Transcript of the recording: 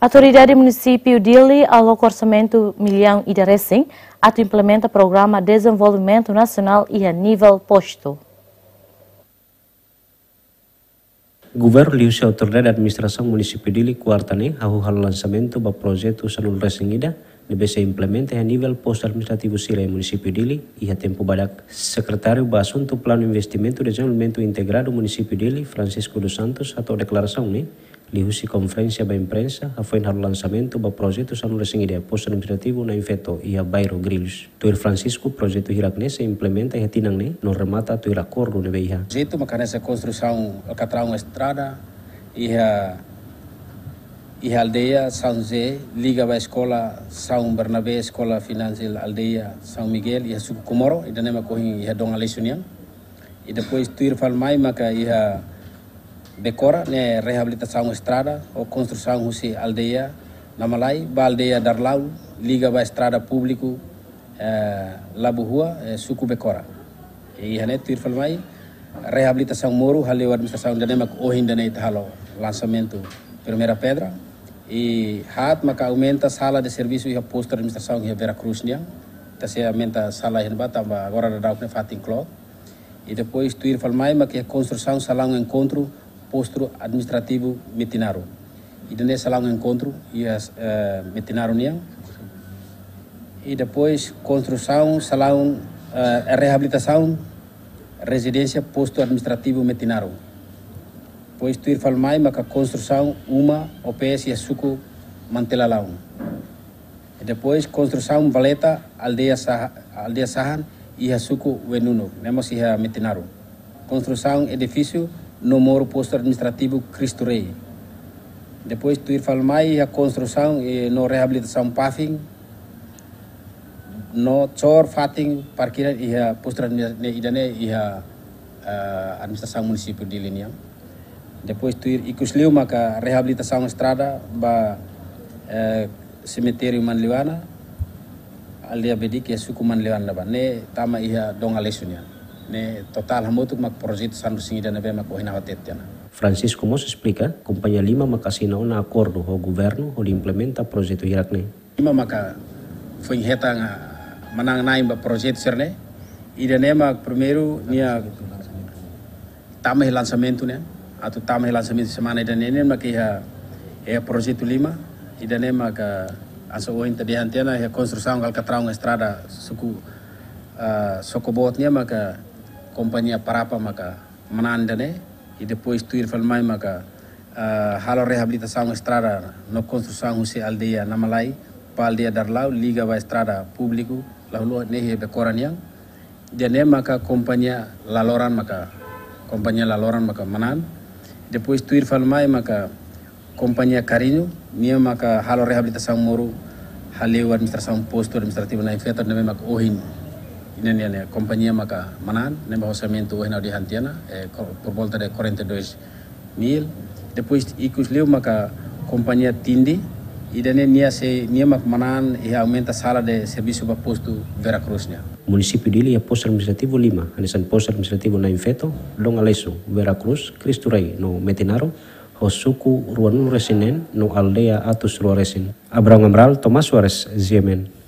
Autoridade Município Dili aloca orçamento milhão e recém ato implementa programa de desenvolvimento nacional e a nível posto. Governo liusi autoridade de administração município Dili quartane hal lançamento ba projeto sanul resengida deve ser implementa a nível posto administrativo sila município Dili e a tempo badak secretário ba assunto plano investimento de desenvolvimento integrado município Dili Francisco dos Santos atau declaração ne lihusi conferência ba imprensa foi no lançamento ba projeto sa nula ideia posto administrativo na infeto e a bairro Grilhos. Tuir Francisco projeto hirakne se implementa e tinang ne no remata tuir acordo ne beiha. Projeto makana essa construção alcatrão estrada e a e a aldeia São José liga a escola São Bernabé escola financeira aldeia São Miguel e a Suco Comoro e danema corri e a Dom Alessonian e depois tuir falmai maka e Becora, né, reabilitação estrada ou construção husi aldeia na Malai, ba aldeia Darlau, liga ba estrada público eh, Labu Rua, eh, Suku Becora. E hane tir falmai reabilitação Moro, haleu administração de nemak dane tahalo lançamento primeira pedra. E hat maka aumenta sala de serviço e posto de administração e Vera Cruz nia, tá se aumenta sala hen tamba agora da dau ne fatin clot. E depois tuir falmai maka construção salão encontro posto administrativo Metinaro. E nesse lá um encontro ia uh, Metinaro niang. E depois construção, salão, uh, reabilitação, residência posto administrativo Metinaro. Depois tu ir falmai maka construção uma OPS e suco mantelalão. E depois construção valeta aldeia sah aldeia sahan e suco wenuno, nemos ia Metinaro. Construção edifício no moro posto administrativo Cristo Rei. Depois tu ir falmai a construção e no reabilitação PAFING, no chor fating parkiran iha posto idane iha uh, administração município de Linha. Depois tu ir ikusliu maka reabilitação estrada ba uh, cemitério Manliwana, aldeia bedik ya suku Manliwana ba ne tama iha dong ne total hamutuk mak projeto sandu singi dana be mak ohina hotetena. Francisco Mos explica, Companhia Lima makasina na acordo o governo o implementa projeto Irakne. Lima maka foi reta nga manang naim ba projeto serne. Ida ne mak primeiro nia tama lançamento né. Atu tama lançamento semana ida ne mak ia é projeto Lima. Ida ne mak asa oin tadi antena é construção alcatrão estrada suku uh, sokobotnya maka companhia Parapa maka menandane e depois tuir falmai maka uh, halo reabilitação estrada no construção husi aldeia na Malai pa aldeia Darlau liga va estrada público lalu nehe be koraniang dene maka companhia Laloran maka companhia Laloran maka manan depois tuir falmai maka companhia Carinho nia maka halo reabilitação moro haleu administração posto administrativo na infeta neme maka ohin inen yani companhia maka manan. Nemba orçamento o di hantiana. É por volta de 42 mil. Depois ikus leu maka companhia tindi. E dane nia se nia mak manan. E aumenta sala de serviço para posto Veracruz nia Município dele é posto administrativo Lima, anisan posto administrativo na Infeto, Long Aleso, Veracruz, Cristo Rei, no Metinaro, Hosuku, Ruanun Resinen, no Aldea Atus Ruaresin. Abraham Amral, Tomás Suarez, Ziemen.